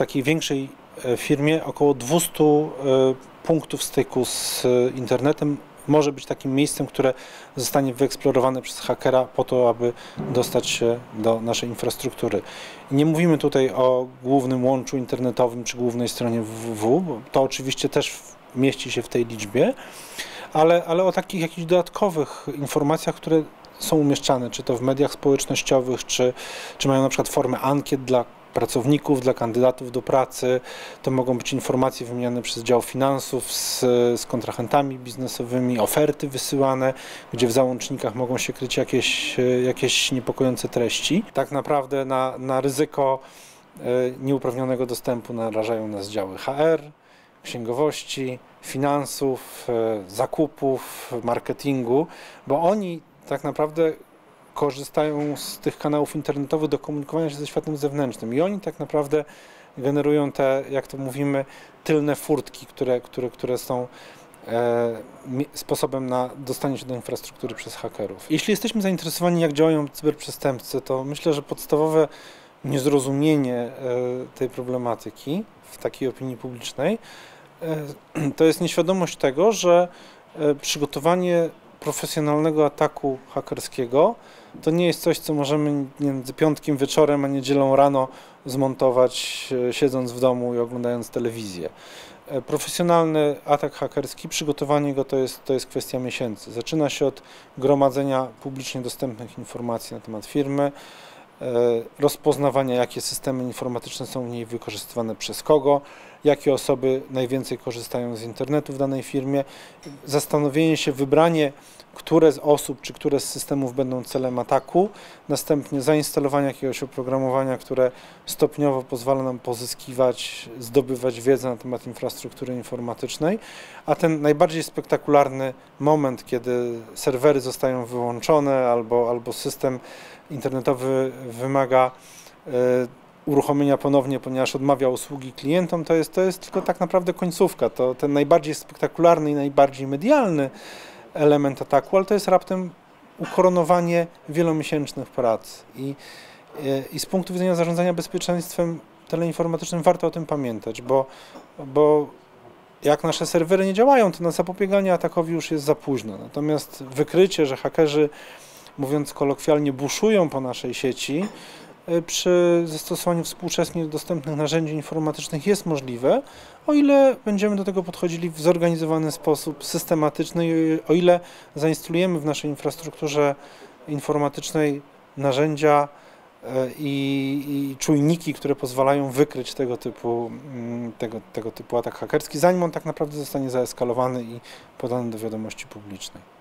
takiej większej e, firmie około 200 e, punktów styku z internetem może być takim miejscem, które zostanie wyeksplorowane przez hakera po to, aby dostać się do naszej infrastruktury. Nie mówimy tutaj o głównym łączu internetowym czy głównej stronie www, bo to oczywiście też mieści się w tej liczbie, ale, ale o takich jakichś dodatkowych informacjach, które są umieszczane, czy to w mediach społecznościowych, czy, czy mają na przykład formę ankiet dla pracowników, dla kandydatów do pracy. To mogą być informacje wymieniane przez dział finansów z, z kontrahentami biznesowymi, oferty wysyłane, gdzie w załącznikach mogą się kryć jakieś, jakieś niepokojące treści. Tak naprawdę na, na ryzyko e, nieuprawnionego dostępu narażają nas działy HR, księgowości, finansów, e, zakupów, marketingu, bo oni tak naprawdę korzystają z tych kanałów internetowych do komunikowania się ze światem zewnętrznym i oni tak naprawdę generują te, jak to mówimy, tylne furtki, które, które, które są e, sposobem na dostanie się do infrastruktury przez hakerów. Jeśli jesteśmy zainteresowani, jak działają cyberprzestępcy, to myślę, że podstawowe niezrozumienie e, tej problematyki w takiej opinii publicznej e, to jest nieświadomość tego, że przygotowanie profesjonalnego ataku hakerskiego to nie jest coś, co możemy między piątkiem wieczorem a niedzielą rano zmontować e, siedząc w domu i oglądając telewizję. E, profesjonalny atak hakerski, przygotowanie go to jest, to jest kwestia miesięcy. Zaczyna się od gromadzenia publicznie dostępnych informacji na temat firmy, rozpoznawania, jakie systemy informatyczne są w niej wykorzystywane przez kogo, jakie osoby najwięcej korzystają z internetu w danej firmie, zastanowienie się, wybranie, które z osób czy które z systemów będą celem ataku, następnie zainstalowanie jakiegoś oprogramowania, które stopniowo pozwala nam pozyskiwać, zdobywać wiedzę na temat infrastruktury informatycznej, a ten najbardziej spektakularny moment, kiedy serwery zostają wyłączone albo, albo system internetowy wymaga e, uruchomienia ponownie, ponieważ odmawia usługi klientom, to jest, to jest tylko tak naprawdę końcówka. To ten najbardziej spektakularny i najbardziej medialny element ataku, ale to jest raptem ukoronowanie wielomiesięcznych prac. I, i z punktu widzenia zarządzania bezpieczeństwem teleinformatycznym warto o tym pamiętać, bo, bo jak nasze serwery nie działają, to na zapobieganie atakowi już jest za późno. Natomiast wykrycie, że hakerzy, mówiąc kolokwialnie, buszują po naszej sieci, E, przy zastosowaniu współczesnie dostępnych narzędzi informatycznych jest możliwe, o ile będziemy do tego podchodzili w zorganizowany sposób, systematyczny, o ile zainstalujemy w naszej infrastrukturze informatycznej narzędzia e, i, i, czujniki, które pozwalają wykryć tego typu, mm, tego, tego typu atak hakerski, zanim on tak naprawdę zostanie zaeskalowany i podany do wiadomości publicznej.